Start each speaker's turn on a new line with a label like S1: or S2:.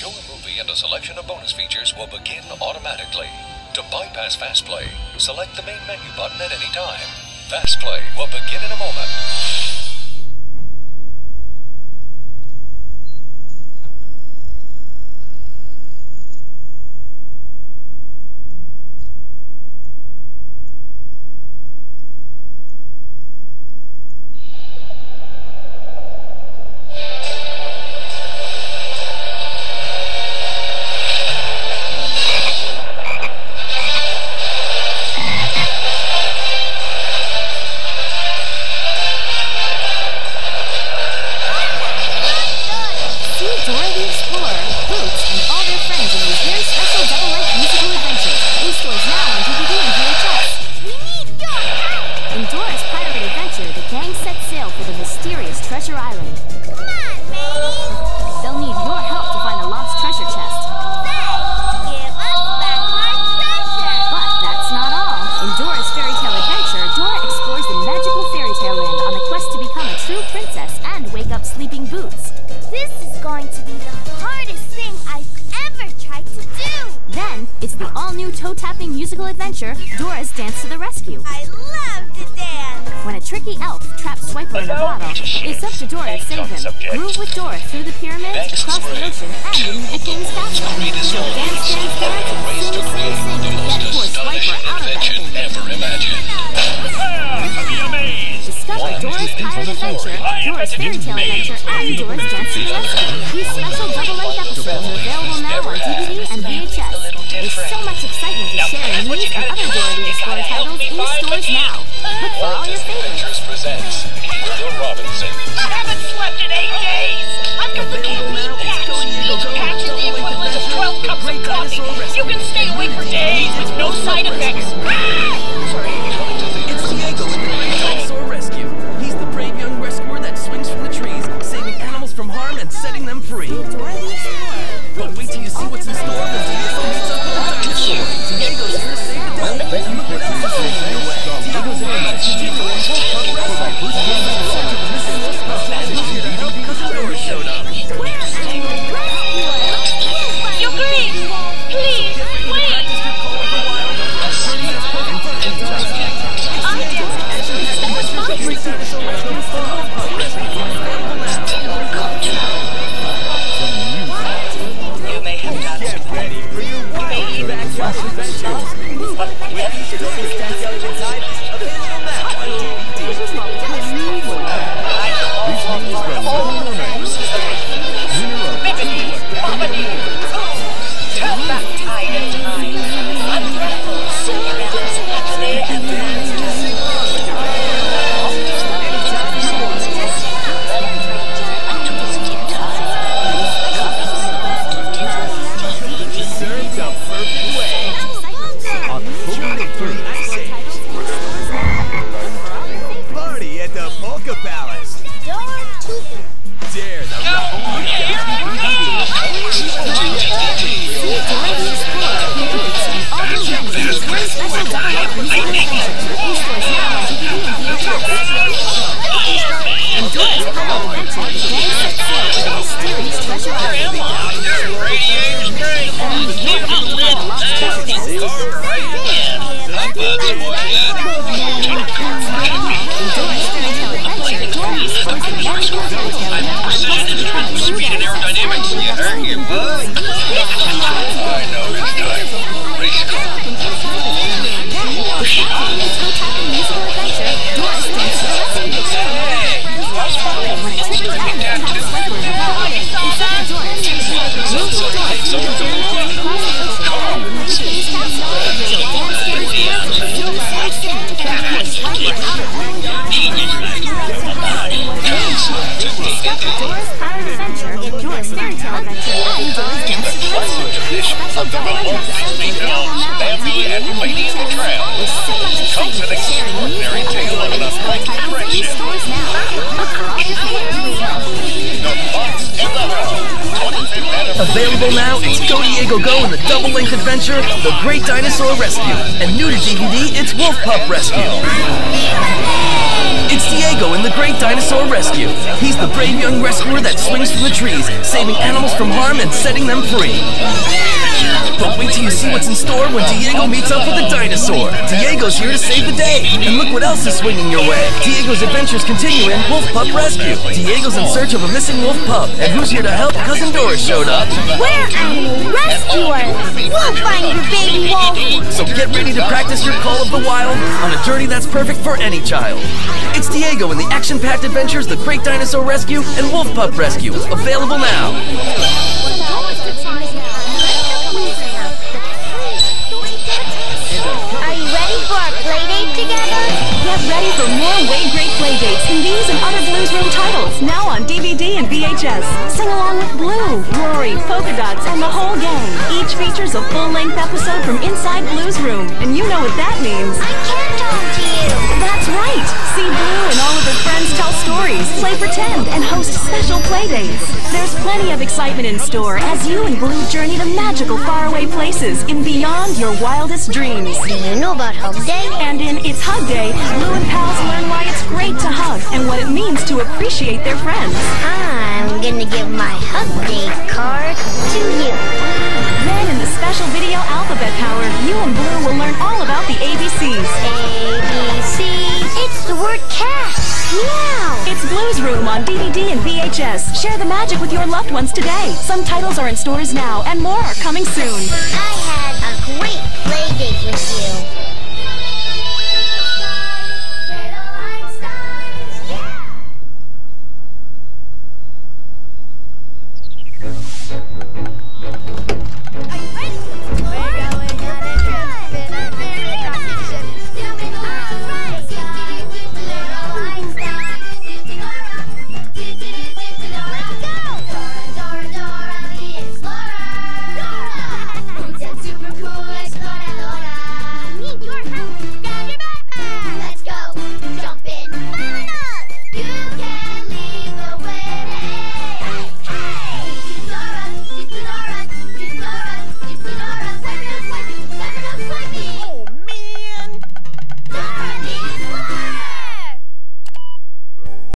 S1: Your movie and a selection of bonus features will begin automatically. To bypass Fast Play, select the main menu button at any time. Fast Play will begin in a moment.
S2: Treasure Island.
S3: Come on, mateys!
S2: They'll need your help to find the lost treasure chest.
S3: Say, give us back my treasure!
S2: But that's not all. In Dora's fairy tale adventure, Dora explores the magical fairy tale land on a quest to become a true princess and wake up sleeping Boots.
S3: This is going to be the hardest thing I've ever tried to do!
S2: Then, it's the all-new toe-tapping musical adventure, Dora's Dance to the Rescue. Tricky elf traps Swiper in a bottle,
S1: to
S2: it's up to Dora to save him. Groove with Dora through the pyramids,
S1: Banks
S2: across the ocean, and into the king's castle. She'll dance, dance, dance,
S1: ways
S2: sing,
S1: to
S2: sing, sing,
S1: the
S2: and
S1: most
S2: get poor Swiper out of that
S1: invention
S2: thing.
S1: ever imagined.
S2: Discover
S1: One
S2: Dora's
S1: is
S2: Pirate Adventure,
S1: story.
S2: Dora's Fairy Tale Adventure, and Dora's Dance to Rescue. These special double-length episodes are available now on DVD and VHS. There's so much excitement to share in these and other Dora the Explorer titles in stores now. Look for all your favorites.
S1: Adventures presents The Robinson.
S4: I haven't slept in eight days. I've got the caffeine patch. Each patch is the equivalent of 12 cups of coffee. You can stay awake for days with no side effects.
S5: Dora's
S2: Pirate Adventure, Dora's Fairy Tale Adventure, and Dora's Dance to the. Special double-length episodes available now
S1: and Lady in the
S2: VHS. So much excitement
S5: Available now, it's Go Diego Go in the double-length adventure, The Great Dinosaur Rescue. And new to DVD, it's Wolf Pup Rescue. It's
S4: Diego in the Great Dinosaur Rescue. He's the brave young rescuer that swings from the trees, saving animals from harm and setting them free. But wait till you see what's in store when Diego meets up with a dinosaur. Diego's here to save the day. And look what else is swinging your way. Diego's adventures continue in Wolf Pup Rescue. Diego's in search of a missing wolf pup. And who's here to help? Cousin Dora's showed up.
S3: We're animal rescuers. We'll find your baby wolf.
S4: So get ready to practice your call of the wild on a journey that's perfect for any child. It's Diego in the action-packed adventures The Great Dinosaur Rescue and Wolf Pup Rescue. Available now.
S6: Polka Dots, and the whole gang. Features a full-length episode from inside Blues Room, and you know what that means.
S3: I can't talk to you.
S6: That's right! See Blue and all of her friends tell stories, play pretend, and host special playdates. There's plenty of excitement in store as you and Blue journey to magical faraway places in beyond your wildest dreams.
S3: Do you know about Hug Day?
S6: And in It's Hug Day, Blue and pals learn why it's great to hug and what it means to appreciate their friends.
S3: I'm gonna give my Hug Day card to you.
S6: Then in the special video alphabet power, you and Blue will learn all about the ABCs.
S3: A, B, C. It's the word cat. Meow.
S6: It's Blues Room on DVD and VHS. Share the magic with your loved ones today. Some titles are in stores now, and more are coming soon.
S3: I had a great play date with you.